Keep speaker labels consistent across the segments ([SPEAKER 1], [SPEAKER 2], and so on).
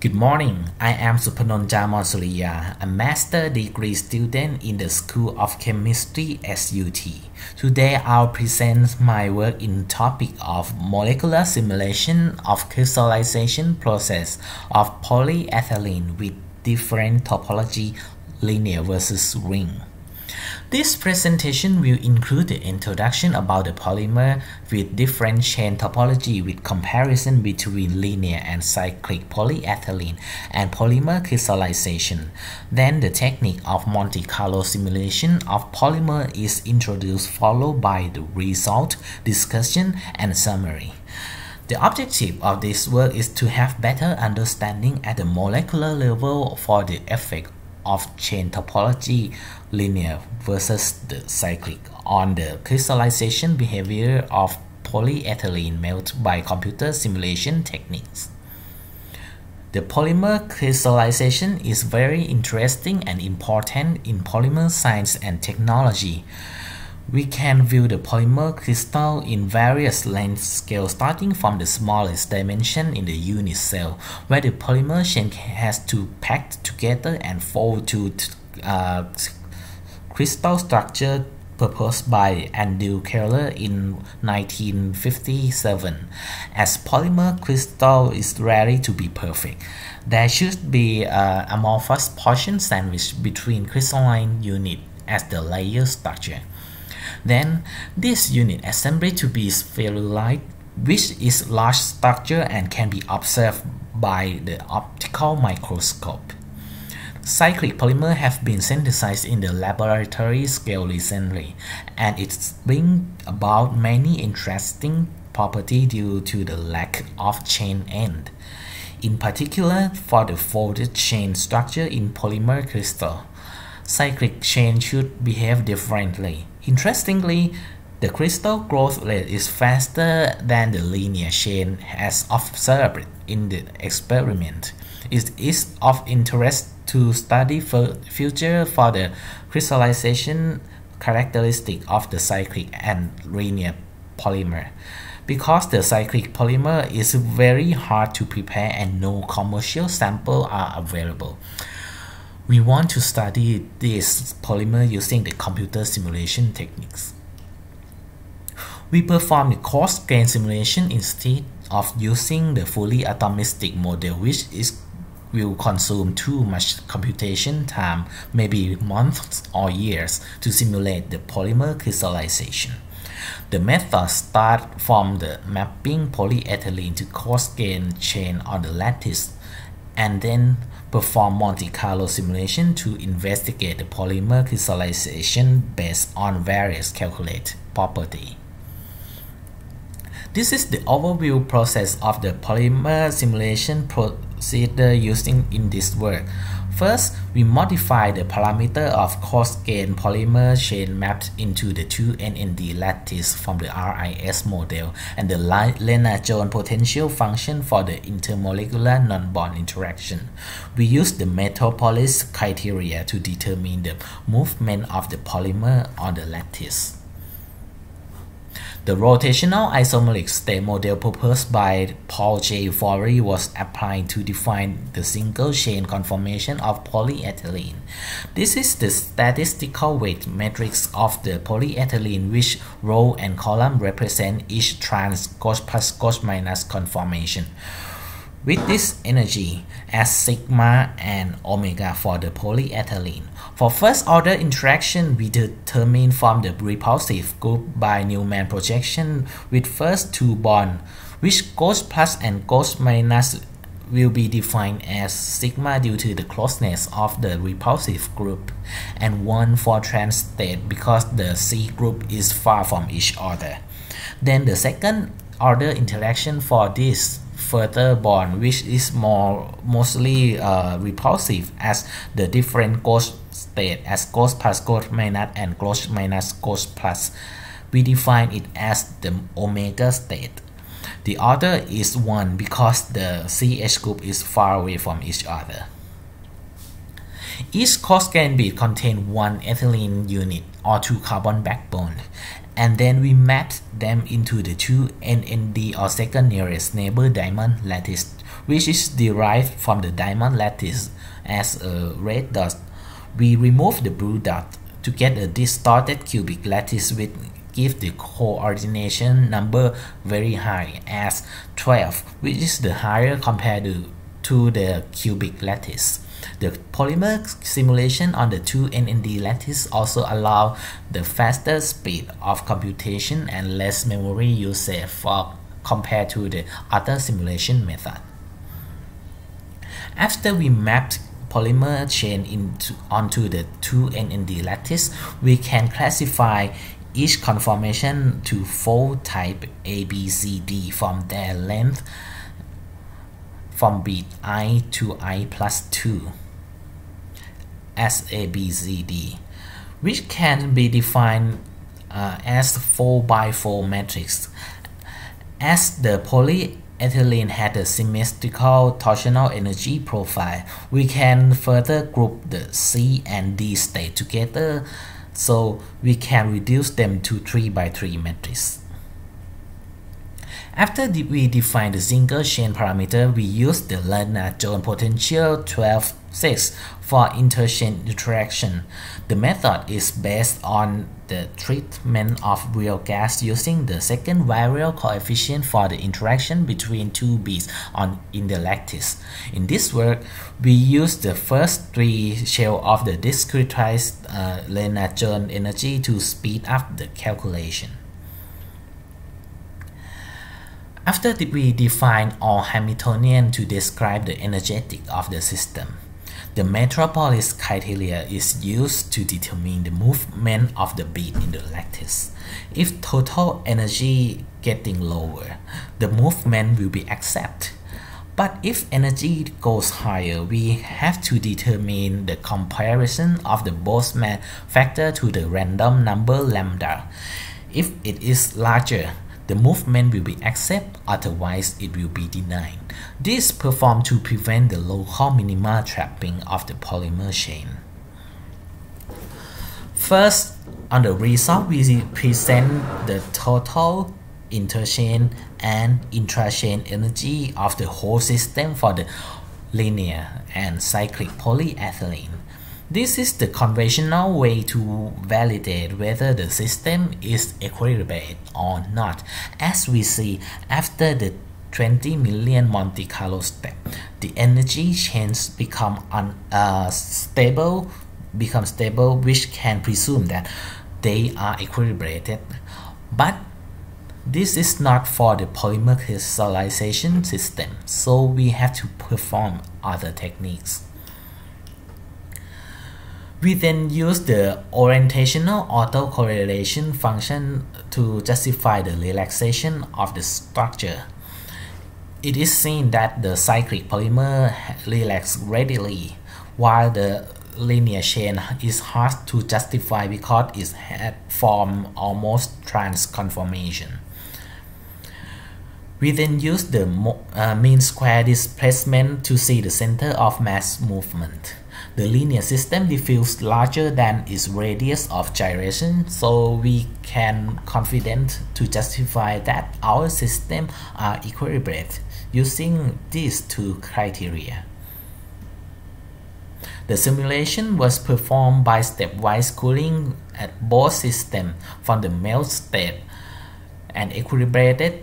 [SPEAKER 1] Good morning. I am Supanon Jamon a master degree student in the School of Chemistry SUT. Today I'll present my work in topic of molecular simulation of crystallization process of polyethylene with different topology linear versus ring. This presentation will include the introduction about the polymer with different chain topology with comparison between linear and cyclic polyethylene and polymer crystallization. Then the technique of Monte Carlo simulation of polymer is introduced followed by the result, discussion, and summary. The objective of this work is to have better understanding at the molecular level for the effect of chain topology linear versus the cyclic on the crystallization behavior of polyethylene melt by computer simulation techniques. The polymer crystallization is very interesting and important in polymer science and technology. We can view the polymer crystal in various length scales starting from the smallest dimension in the unit cell, where the polymer chain has to pack together and fold to uh, crystal structure proposed by Andrew Keller in 1957. As polymer crystal is rarely to be perfect, there should be amorphous portion sandwiched between crystalline unit as the layer structure. Then this unit assembly to be spherulite which is large structure and can be observed by the optical microscope. Cyclic polymer have been synthesized in the laboratory scale recently, and it's bring about many interesting property due to the lack of chain end. In particular, for the folded chain structure in polymer crystal, cyclic chain should behave differently. Interestingly, the crystal growth rate is faster than the linear chain as observed in the experiment. It is of interest to study future for the crystallization characteristic of the cyclic and linear polymer. Because the cyclic polymer is very hard to prepare and no commercial sample are available. We want to study this polymer using the computer simulation techniques. We perform the coarse grain simulation instead of using the fully atomistic model which is will consume too much computation time, maybe months or years, to simulate the polymer crystallization. The method starts from the mapping polyethylene to coarse grain chain on the lattice and then perform Monte Carlo simulation to investigate the polymer crystallization based on various calculate property. This is the overview process of the polymer simulation procedure using in this work. First, we modify the parameter of coarse grain polymer chain mapped into the 2NND lattice from the RIS model and the Lennard-Jones potential function for the intermolecular non-bond interaction. We use the Metropolis criteria to determine the movement of the polymer on the lattice. The rotational isomeric state model proposed by Paul J. Flory was applied to define the single chain conformation of polyethylene. This is the statistical weight matrix of the polyethylene which row and column represent each trans gauche plus gauche minus conformation with this energy as sigma and omega for the polyethylene. For first order interaction, we determine from the repulsive group by Newman projection with first two bond, which gauche plus and gauche minus will be defined as sigma due to the closeness of the repulsive group, and one for trans state because the C group is far from each other. Then the second order interaction for this further bond which is more mostly uh, repulsive as the different gauche state as gauche plus gauche minus and gauche minus gauche plus we define it as the omega state the other is 1 because the CH group is far away from each other. Each cos can be contain one ethylene unit or two carbon backbone and then we map them into the two NND or second nearest neighbor diamond lattice which is derived from the diamond lattice as a red dot. We remove the blue dot to get a distorted cubic lattice with give the coordination number very high as 12 which is the higher compared to the cubic lattice. The polymer simulation on the 2NND lattice also allow the faster speed of computation and less memory usage eh, for compared to the other simulation method. After we mapped polymer chain into, onto the 2NND lattice, we can classify each conformation to four type A, B, C, D from their length from bead i to i plus 2 as A, B, C, D, which can be defined uh, as 4 by 4 matrix. As the polyethylene had a symmetrical torsional energy profile, we can further group the C and D state together so we can reduce them to 3 by 3 matrix. After we define the single chain parameter, we use the Lennard-Jones potential 12.6 for interchain interaction. The method is based on the treatment of real gas using the second virial coefficient for the interaction between two beads on in the lattice. In this work, we use the first three shell of the discretized uh, Lennard-Jones energy to speed up the calculation. After we define all Hamiltonian to describe the energetic of the system, the metropolis criteria is used to determine the movement of the bead in the lattice. If total energy getting lower, the movement will be accepted. But if energy goes higher, we have to determine the comparison of the Boltzmann factor to the random number lambda. If it is larger, the movement will be accepted, otherwise it will be denied. This performed to prevent the local minima trapping of the polymer chain. First, on the result, we present the total interchain and intrachain energy of the whole system for the linear and cyclic polyethylene. This is the conventional way to validate whether the system is equilibrated or not. As we see after the 20 million Monte Carlo step, the energy chains become unstable, uh, become stable, which can presume that they are equilibrated. But this is not for the polymer crystallization system, so we have to perform other techniques. We then use the orientational autocorrelation function to justify the relaxation of the structure. It is seen that the cyclic polymer relaxes readily, while the linear chain is hard to justify because it had formed almost trans conformation. We then use the uh, mean square displacement to see the center of mass movement. The linear system diffuse larger than its radius of gyration, so we can confident to justify that our system are equilibrated using these two criteria. The simulation was performed by stepwise cooling at both systems from the melt state and equilibrated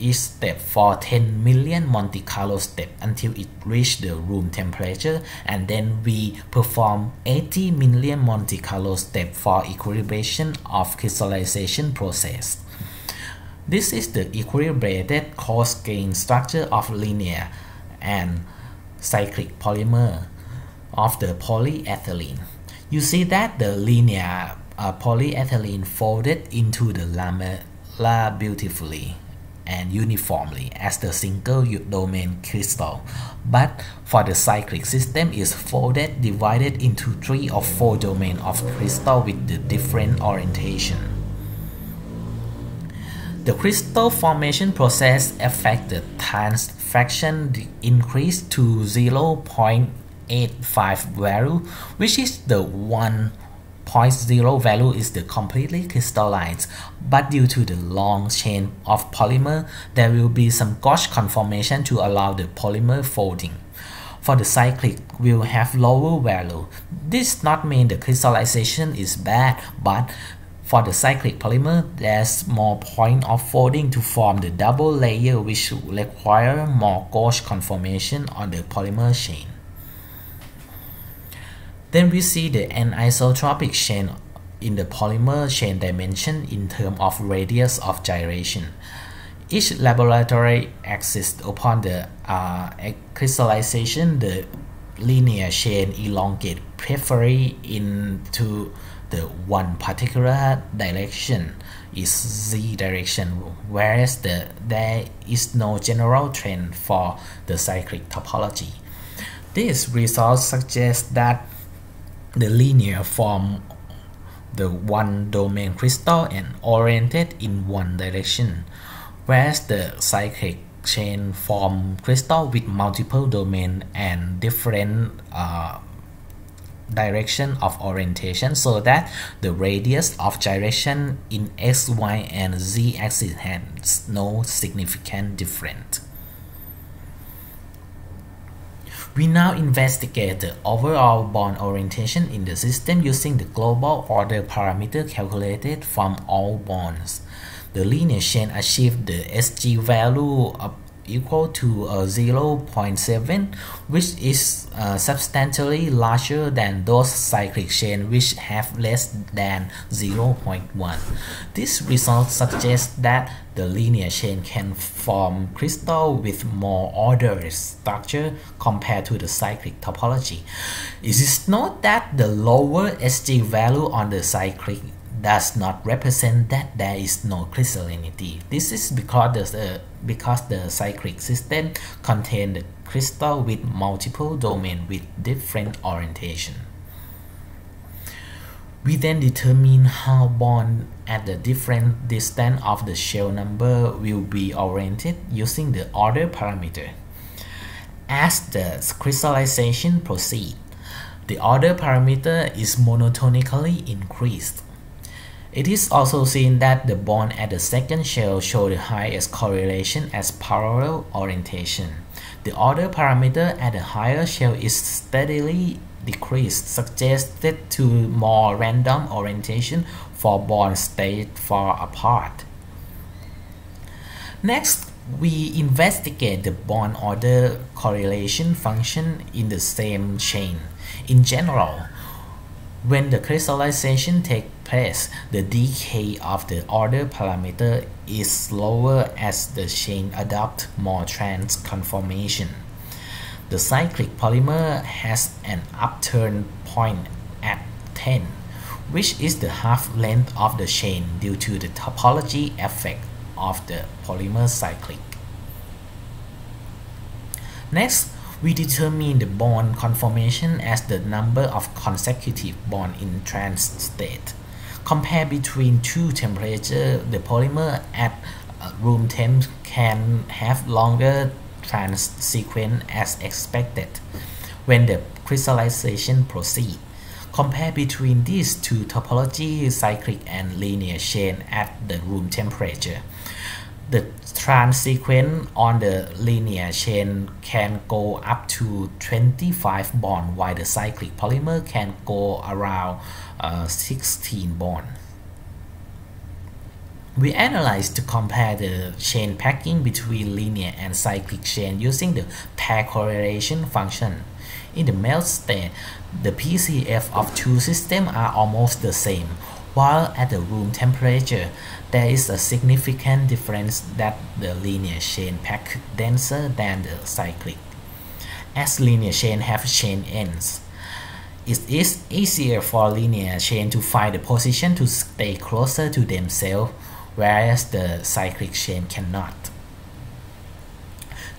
[SPEAKER 1] each step for 10 million Monte Carlo steps until it reached the room temperature and then we perform 80 million Monte Carlo steps for equilibration of crystallization process. This is the equilibrated coarse grain structure of linear and cyclic polymer of the polyethylene. You see that the linear uh, polyethylene folded into the lamella beautifully and uniformly as the single domain crystal. But for the cyclic system is folded divided into three or four domains of crystal with the different orientation. The crystal formation process affects the trans fraction increase to 0.85 value, which is the one point zero value is the completely crystallized, but due to the long chain of polymer, there will be some gauche conformation to allow the polymer folding. For the cyclic, will have lower value. This not mean the crystallization is bad, but for the cyclic polymer, there's more point of folding to form the double layer which require more gauche conformation on the polymer chain. Then we see the anisotropic chain in the polymer chain dimension in terms of radius of gyration. Each laboratory exists upon the uh, crystallization, the linear chain elongate periphery into the one particular direction is z direction whereas the there is no general trend for the cyclic topology. This result suggests that the linear form the one domain crystal and oriented in one direction, whereas the cyclic chain form crystal with multiple domain and different uh, direction of orientation so that the radius of gyration in x, y, and z axis has no significant difference. We now investigate the overall bond orientation in the system using the global order parameter calculated from all bonds. The linear chain achieved the SG value of equal to uh, 0.7 which is uh, substantially larger than those cyclic chains which have less than 0.1. This result suggests that the linear chain can form crystal with more ordered structure compared to the cyclic topology. It is not that the lower SG value on the cyclic does not represent that there is no crystallinity. This is because the, uh, because the cyclic system contains the crystal with multiple domains with different orientation. We then determine how bond at the different distance of the shell number will be oriented using the order parameter. As the crystallization proceeds, the order parameter is monotonically increased. It is also seen that the bond at the second shell show the highest correlation as parallel orientation. The order parameter at the higher shell is steadily decreased, suggested to more random orientation for bonds stayed far apart. Next, we investigate the bond order correlation function in the same chain. In general, when the crystallization takes place, the decay of the order parameter is slower as the chain adopts more trans conformation. The cyclic polymer has an upturn point at 10, which is the half length of the chain due to the topology effect of the polymer cyclic. Next, we determine the bond conformation as the number of consecutive bond in trans state. Compare between two temperatures, the polymer at uh, room temp can have longer trans sequence as expected when the crystallization proceeds. Compare between these two topology, cyclic and linear chain at the room temperature the trans sequence on the linear chain can go up to 25 bond while the cyclic polymer can go around uh, 16 bond. We analyze to compare the chain packing between linear and cyclic chain using the pair correlation function. In the melt state, the PCF of two systems are almost the same, while at the room temperature, there is a significant difference that the linear chain pack denser than the cyclic. As linear chain have chain ends, it is easier for linear chain to find the position to stay closer to themselves, whereas the cyclic chain cannot.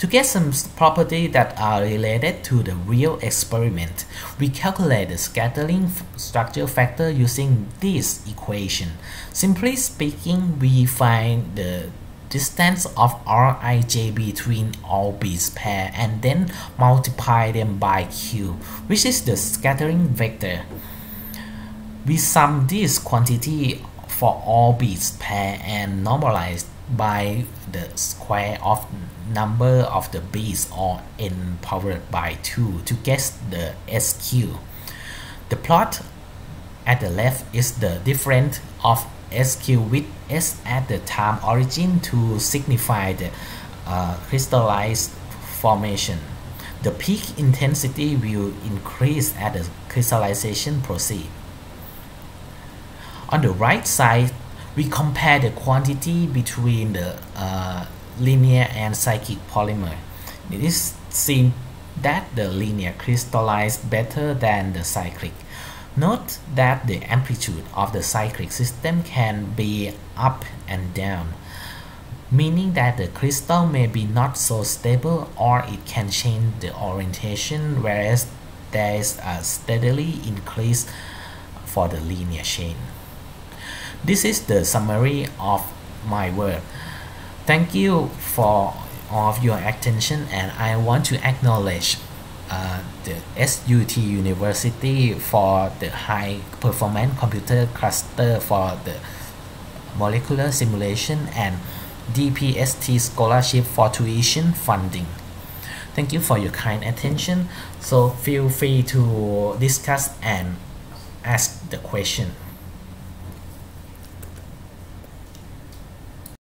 [SPEAKER 1] To get some properties that are related to the real experiment, we calculate the scattering structure factor using this equation. Simply speaking, we find the distance of Rij between all beads pair and then multiply them by q, which is the scattering vector. We sum this quantity for all beads pair and normalize by the square of number of the beads or n powered by 2 to get the SQ. The plot at the left is the difference of SQ with S at the time origin to signify the uh, crystallized formation. The peak intensity will increase as the crystallization proceeds. On the right side, we compare the quantity between the uh, linear and cyclic polymer. It is seen that the linear crystallize better than the cyclic. Note that the amplitude of the cyclic system can be up and down, meaning that the crystal may be not so stable or it can change the orientation whereas there is a steadily increase for the linear chain. This is the summary of my work. Thank you for all of your attention and I want to acknowledge uh, the SUT University for the high performance computer cluster for the molecular simulation and DPST scholarship for tuition funding. Thank you for your kind attention. So feel free to discuss and ask the question.